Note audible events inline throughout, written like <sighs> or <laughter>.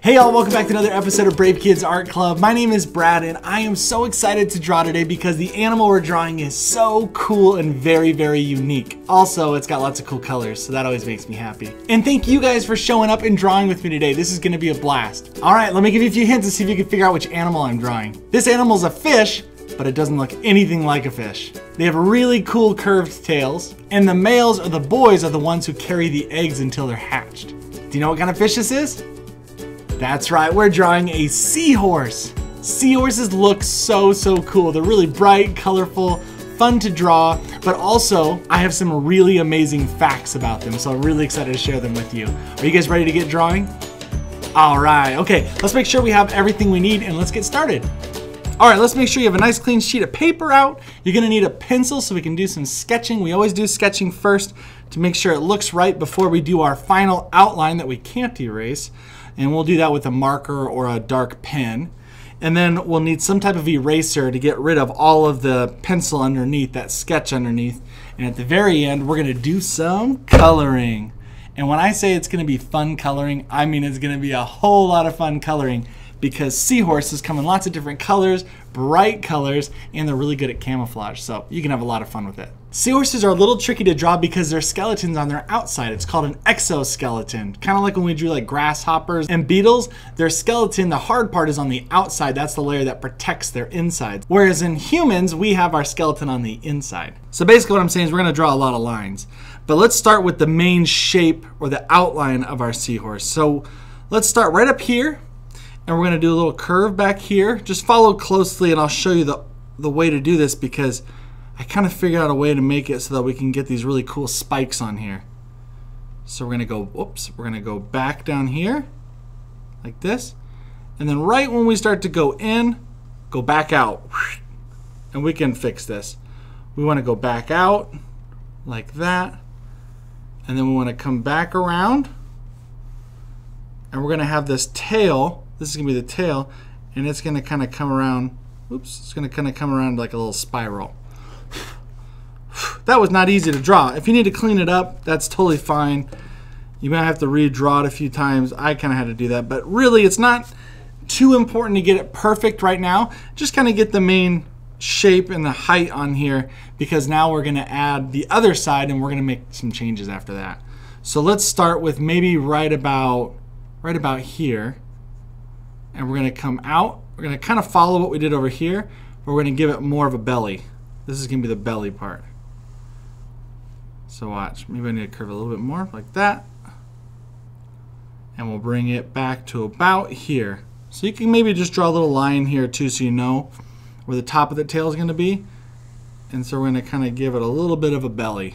Hey y'all, welcome back to another episode of Brave Kids Art Club. My name is Brad and I am so excited to draw today because the animal we're drawing is so cool and very, very unique. Also, it's got lots of cool colors, so that always makes me happy. And thank you guys for showing up and drawing with me today. This is gonna be a blast. All right, let me give you a few hints to see if you can figure out which animal I'm drawing. This animal's a fish, but it doesn't look anything like a fish. They have really cool curved tails, and the males or the boys are the ones who carry the eggs until they're hatched. Do you know what kind of fish this is? That's right, we're drawing a seahorse. Seahorses look so, so cool. They're really bright, colorful, fun to draw, but also I have some really amazing facts about them, so I'm really excited to share them with you. Are you guys ready to get drawing? All right, okay, let's make sure we have everything we need and let's get started. All right, let's make sure you have a nice clean sheet of paper out. You're gonna need a pencil so we can do some sketching. We always do sketching first to make sure it looks right before we do our final outline that we can't erase and we'll do that with a marker or a dark pen. And then we'll need some type of eraser to get rid of all of the pencil underneath, that sketch underneath. And at the very end, we're gonna do some coloring. And when I say it's gonna be fun coloring, I mean it's gonna be a whole lot of fun coloring because seahorses come in lots of different colors, bright colors, and they're really good at camouflage. So you can have a lot of fun with it. Seahorses are a little tricky to draw because their skeleton's on their outside. It's called an exoskeleton. Kind of like when we drew like grasshoppers and beetles, their skeleton, the hard part is on the outside. That's the layer that protects their insides. Whereas in humans, we have our skeleton on the inside. So basically what I'm saying is we're gonna draw a lot of lines. But let's start with the main shape or the outline of our seahorse. So let's start right up here and we're gonna do a little curve back here. Just follow closely and I'll show you the, the way to do this because I kind of figured out a way to make it so that we can get these really cool spikes on here. So we're gonna go, oops, we're gonna go back down here like this. And then right when we start to go in, go back out. And we can fix this. We wanna go back out like that. And then we wanna come back around. And we're gonna have this tail, this is gonna be the tail, and it's gonna kinda come around, oops, it's gonna kinda come around like a little spiral <sighs> that was not easy to draw. If you need to clean it up, that's totally fine. You might have to redraw it a few times. I kind of had to do that, but really it's not too important to get it perfect right now. Just kind of get the main shape and the height on here because now we're gonna add the other side and we're gonna make some changes after that. So let's start with maybe right about, right about here. And we're gonna come out. We're gonna kind of follow what we did over here, but we're gonna give it more of a belly. This is gonna be the belly part. So watch, maybe I need to curve a little bit more like that. And we'll bring it back to about here. So you can maybe just draw a little line here too so you know where the top of the tail is going to be. And so we're going to kind of give it a little bit of a belly.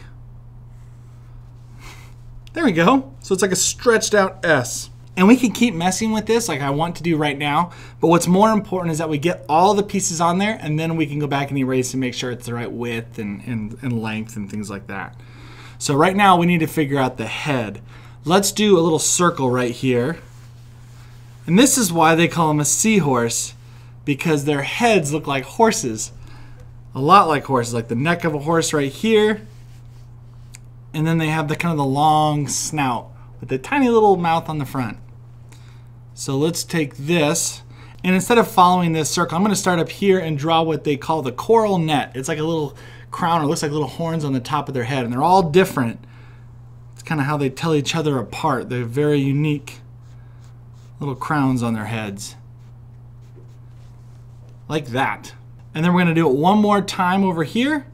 <laughs> There we go. So it's like a stretched out S. And we can keep messing with this like I want to do right now. But what's more important is that we get all the pieces on there and then we can go back and erase and make sure it's the right width and, and, and length and things like that. So right now we need to figure out the head. Let's do a little circle right here. And this is why they call them a seahorse because their heads look like horses. A lot like horses, like the neck of a horse right here. And then they have the kind of the long snout with the tiny little mouth on the front. So let's take this and instead of following this circle, I'm going to start up here and draw what they call the coronet. It's like a little crown or looks like little horns on the top of their head and they're all different. It's kind of how they tell each other apart. They're very unique little crowns on their heads. Like that. And then we're going to do it one more time over here.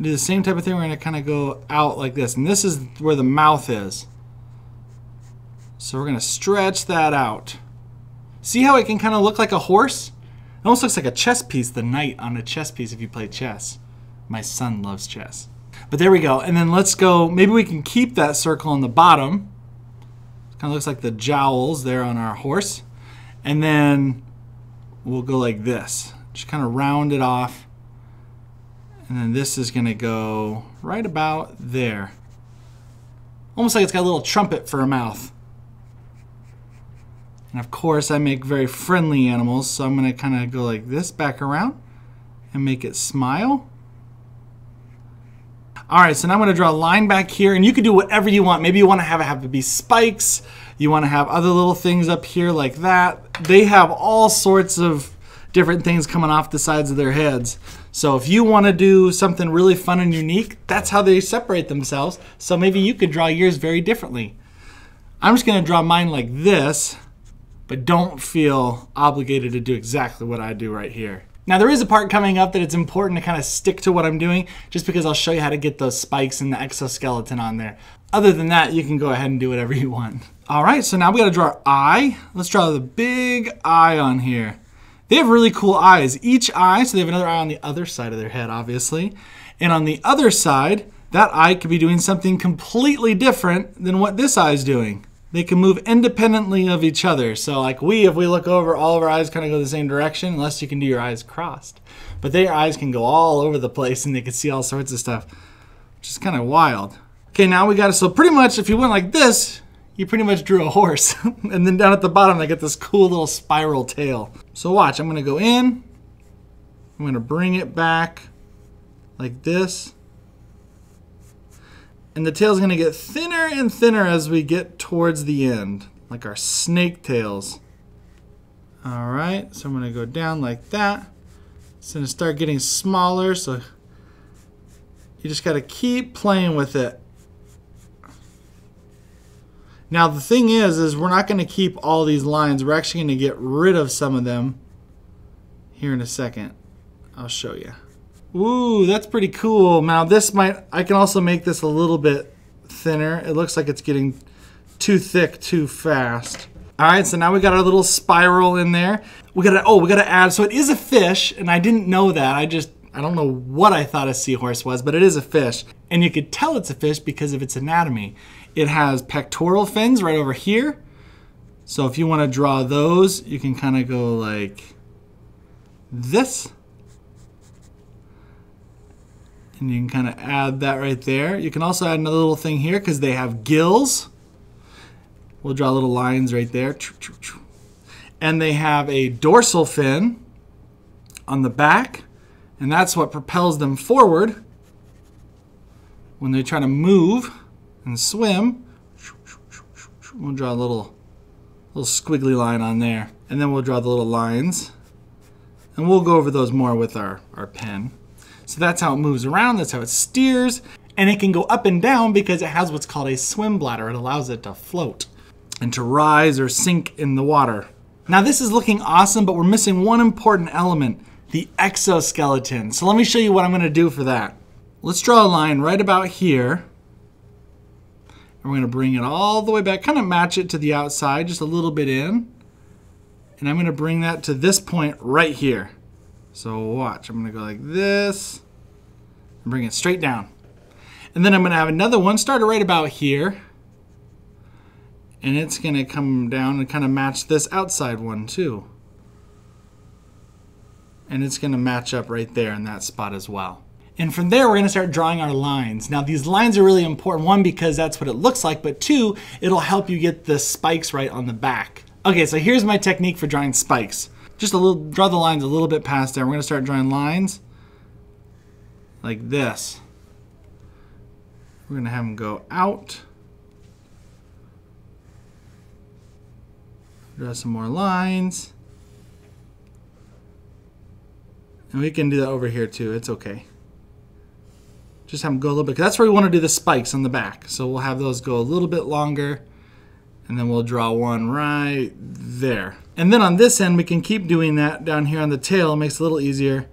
Do the same type of thing. We're going to kind of go out like this. And this is where the mouth is. So we're to stretch that out. See how it can kind of look like a horse? It almost looks like a chess piece, the knight on a chess piece if you play chess. My son loves chess. But there we go. And then let's go, maybe we can keep that circle on the bottom. Kind of looks like the jowls there on our horse. And then we'll go like this. Just kind of round it off. And then this is to go right about there. Almost like it's got a little trumpet for a mouth. And of course I make very friendly animals, so I'm going to kind of go like this back around and make it smile. All right, so now I'm going to draw a line back here, and you can do whatever you want. Maybe you want to have it have to be spikes. You want to have other little things up here like that. They have all sorts of different things coming off the sides of their heads. So if you want to do something really fun and unique, that's how they separate themselves. So maybe you could draw yours very differently. I'm just going to draw mine like this, but don't feel obligated to do exactly what I do right here. Now there is a part coming up that it's important to kind of stick to what I'm doing just because I'll show you how to get those spikes and the exoskeleton on there. Other than that, you can go ahead and do whatever <laughs> you want. All right, so now we gotta draw our eye. Let's draw the big eye on here. They have really cool eyes. Each eye, so they have another eye on the other side of their head, obviously. And on the other side, that eye could be doing something completely different than what this eye is doing. They can move independently of each other. So like we, if we look over, all of our eyes kind of go the same direction, unless you can do your eyes crossed. But their eyes can go all over the place and they can see all sorts of stuff, which is kind of wild. Okay, now we got it. So pretty much if you went like this, you pretty much drew a horse. <laughs> and then down at the bottom, they get this cool little spiral tail. So watch, I'm gonna go in. I'm gonna bring it back like this. And the tail's gonna get thinner and thinner as we get towards the end, like our snake tails. All right, so I'm gonna go down like that. It's gonna start getting smaller, so you just gotta keep playing with it. Now the thing is, is we're not going to keep all these lines. We're actually going to get rid of some of them here in a second. I'll show you. Ooh, that's pretty cool. Now this might, I can also make this a little bit thinner. It looks like it's getting too thick too fast. All right, so now we got our little spiral in there. We gotta, oh, we gotta add, so it is a fish, and I didn't know that. I just, I don't know what I thought a seahorse was, but it is a fish. And you could tell it's a fish because of its anatomy. It has pectoral fins right over here. So if you want to draw those, you can kind of go like this. And you can kind of add that right there. You can also add another little thing here because they have gills. We'll draw little lines right there. And they have a dorsal fin on the back. And that's what propels them forward when they try to move and swim. We'll draw a little, little squiggly line on there. And then we'll draw the little lines. And we'll go over those more with our, our pen. So that's how it moves around, that's how it steers. And it can go up and down because it has what's called a swim bladder. It allows it to float and to rise or sink in the water. Now this is looking awesome, but we're missing one important element, the exoskeleton. So let me show you what I'm gonna do for that. Let's draw a line right about here. And we're going to bring it all the way back, kind of match it to the outside, just a little bit in. And I'm going to bring that to this point right here. So watch, I'm going to go like this and bring it straight down. And then I'm going to have another one started right about here. And it's going to come down and kind of match this outside one too. And it's going to match up right there in that spot as well. And from there, we're gonna start drawing our lines. Now these lines are really important, one, because that's what it looks like, but two, it'll help you get the spikes right on the back. Okay, so here's my technique for drawing spikes. Just a little, draw the lines a little bit past there. We're gonna start drawing lines like this. We're gonna have them go out. Draw some more lines. And we can do that over here too, it's okay. Just have them go a little bit. That's where we want to do the spikes on the back. So we'll have those go a little bit longer. And then we'll draw one right there. And then on this end, we can keep doing that down here on the tail. It makes it a little easier.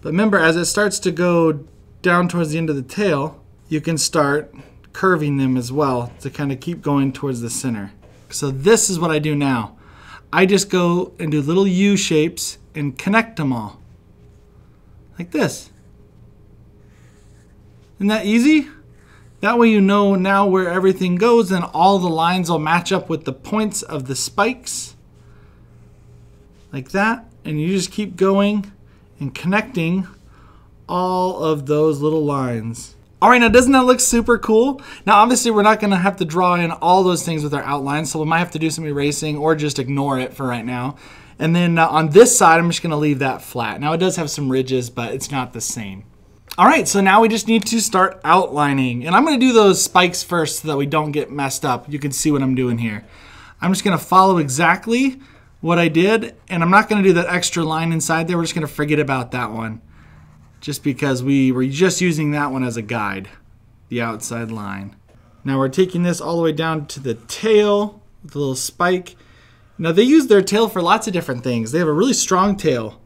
But remember, as it starts to go down towards the end of the tail, you can start curving them as well to kind of keep going towards the center. So this is what I do now. I just go and do little U shapes and connect them all. Like this. Isn't that easy? That way you know now where everything goes and all the lines will match up with the points of the spikes. Like that. And you just keep going and connecting all of those little lines. All right, now doesn't that look super cool? Now obviously we're not gonna have to draw in all those things with our outline, so we might have to do some erasing or just ignore it for right now. And then uh, on this side, I'm just gonna leave that flat. Now it does have some ridges, but it's not the same. All right, so now we just need to start outlining. And I'm gonna do those spikes first so that we don't get messed up. You can see what I'm doing here. I'm just gonna follow exactly what I did, and I'm not gonna do that extra line inside there. We're just gonna forget about that one, just because we were just using that one as a guide, the outside line. Now we're taking this all the way down to the tail with little spike. Now they use their tail for lots of different things. They have a really strong tail.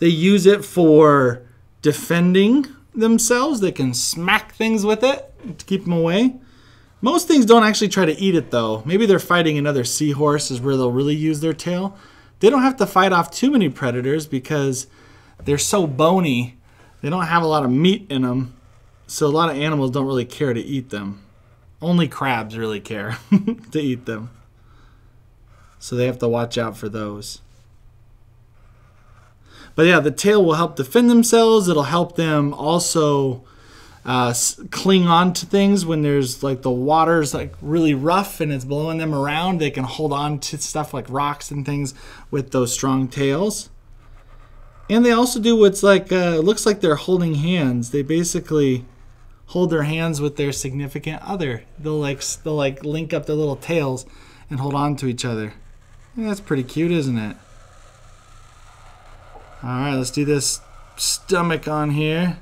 They use it for defending themselves. They can smack things with it to keep them away. Most things don't actually try to eat it though. Maybe they're fighting another seahorse is where they'll really use their tail. They don't have to fight off too many predators because they're so bony. They don't have a lot of meat in them. So a lot of animals don't really care to eat them. Only crabs really care <laughs> to eat them. So they have to watch out for those. But yeah, the tail will help defend themselves. It'll help them also uh, cling on to things when there's like the water's like really rough and it's blowing them around. They can hold on to stuff like rocks and things with those strong tails. And they also do what's like uh, looks like they're holding hands. They basically hold their hands with their significant other. They'll like they'll like link up their little tails and hold on to each other. That's pretty cute, isn't it? All right, let's do this stomach on here.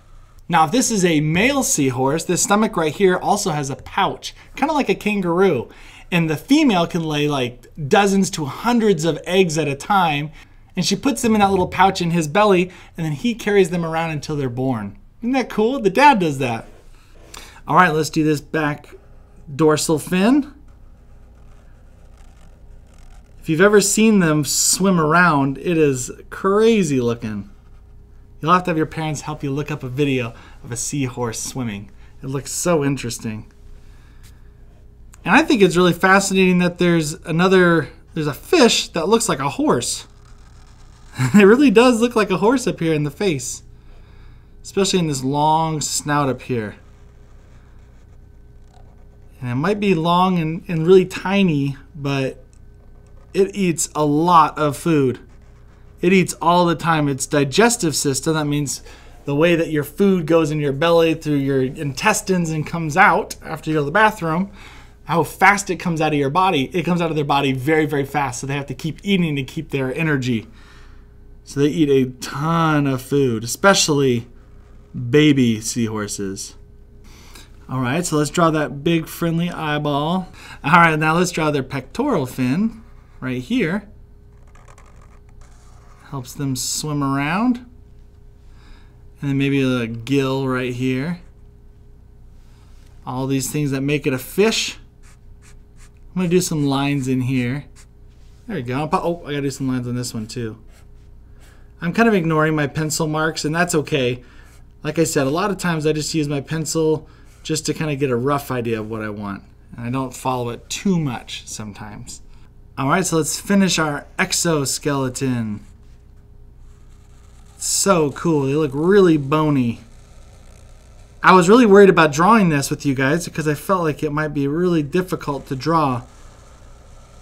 Now, if this is a male seahorse, this stomach right here also has a pouch, kind of like a kangaroo. And the female can lay like dozens to hundreds of eggs at a time. And she puts them in that little pouch in his belly, and then he carries them around until they're born. Isn't that cool? The dad does that. All right, let's do this back dorsal fin. If you've ever seen them swim around, it is crazy looking. You'll have to have your parents help you look up a video of a seahorse swimming. It looks so interesting. And I think it's really fascinating that there's another, there's a fish that looks like a horse. <laughs> it really does look like a horse up here in the face, especially in this long snout up here. And it might be long and, and really tiny, but it eats a lot of food. It eats all the time. Its digestive system, that means the way that your food goes in your belly through your intestines and comes out after you go to the bathroom, how fast it comes out of your body. It comes out of their body very, very fast. So they have to keep eating to keep their energy. So they eat a ton of food, especially baby seahorses. All right, so let's draw that big friendly eyeball. All right, now let's draw their pectoral fin right here helps them swim around. And then maybe a gill right here. All these things that make it a fish. I'm going to do some lines in here. There you go. Oh, I got to do some lines on this one too. I'm kind of ignoring my pencil marks, and that's okay. Like I said, a lot of times I just use my pencil just to kind of get a rough idea of what I want. And I don't follow it too much sometimes. All right, so let's finish our exoskeleton. So cool. They look really bony. I was really worried about drawing this with you guys because I felt like it might be really difficult to draw.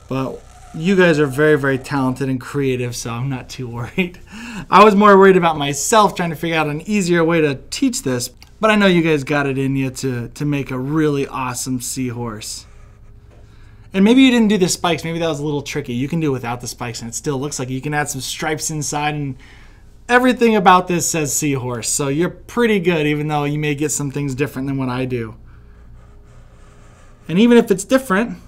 But you guys are very, very talented and creative, so I'm not too <laughs> worried. I was more worried about myself trying to figure out an easier way to teach this. But I know you guys got it in you to, to make a really awesome seahorse. And maybe you didn't do the spikes. Maybe that was a little tricky. You can do it without the spikes, and it still looks like you can add some stripes inside and everything about this says seahorse, so you're pretty good, even though you may get some things different than what I do. And even if it's different,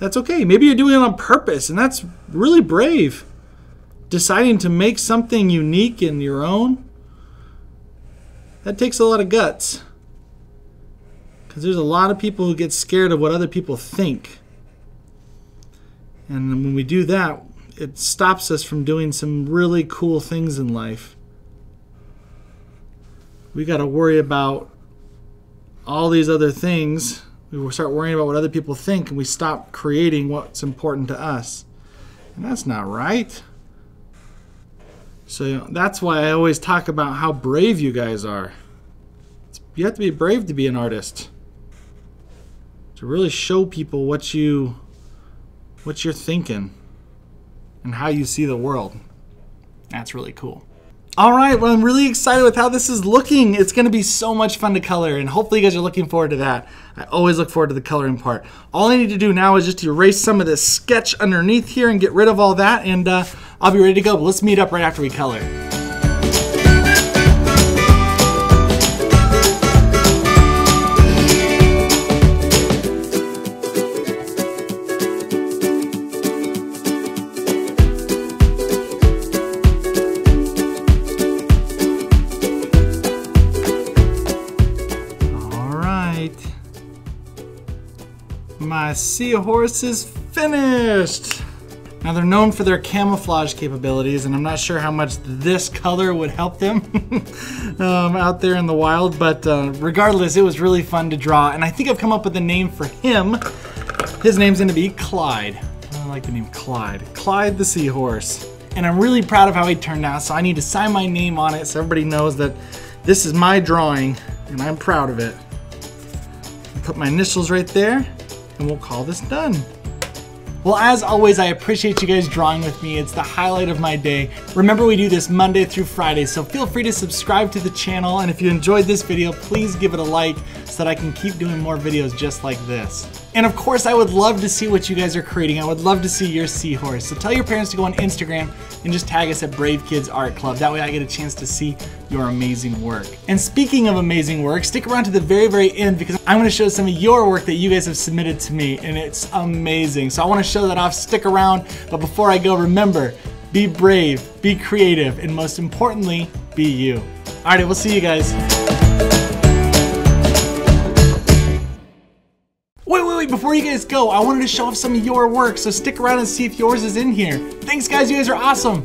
that's okay. Maybe you're doing it on purpose, and that's really brave. Deciding to make something unique and your own, that takes a lot of guts. Because there's a lot of people who get scared of what other people think. And when we do that, it stops us from doing some really cool things in life. We got to worry about all these other things. We start worrying about what other people think and we stop creating what's important to us. And that's not right. So that's why I always talk about how brave you guys are. You have to be brave to be an artist. To really show people what you what you're thinking and how you see the world. That's really cool. All right, well, I'm really excited with how this is looking. It's gonna be so much fun to color, and hopefully you guys are looking forward to that. I always look forward to the coloring part. All I need to do now is just erase some of this sketch underneath here and get rid of all that, and uh, I'll be ready to go. But let's meet up right after we color. Seahorse is finished! Now they're known for their camouflage capabilities and I'm not sure how much this color would help them <laughs> um, out there in the wild, but uh, regardless, it was really fun to draw and I think I've come up with a name for him. His name's gonna be Clyde. I like the name Clyde. Clyde the seahorse. And I'm really proud of how he turned out, so I need to sign my name on it so everybody knows that this is my drawing and I'm proud of it. Put my initials right there and we'll call this done. Well, as always, I appreciate you guys drawing with me. It's the highlight of my day. Remember, we do this Monday through Friday, so feel free to subscribe to the channel. And if you enjoyed this video, please give it a like so that I can keep doing more videos just like this. And of course, I would love to see what you guys are creating. I would love to see your seahorse. So tell your parents to go on Instagram and just tag us at Brave Kids Art Club. That way I get a chance to see your amazing work. And speaking of amazing work, stick around to the very, very end because I'm gonna show some of your work that you guys have submitted to me and it's amazing. So I wanna show that off, stick around. But before I go, remember, be brave, be creative, and most importantly, be you. All right, we'll see you guys. Before you guys go, I wanted to show off some of your work, so stick around and see if yours is in here. Thanks guys, you guys are awesome.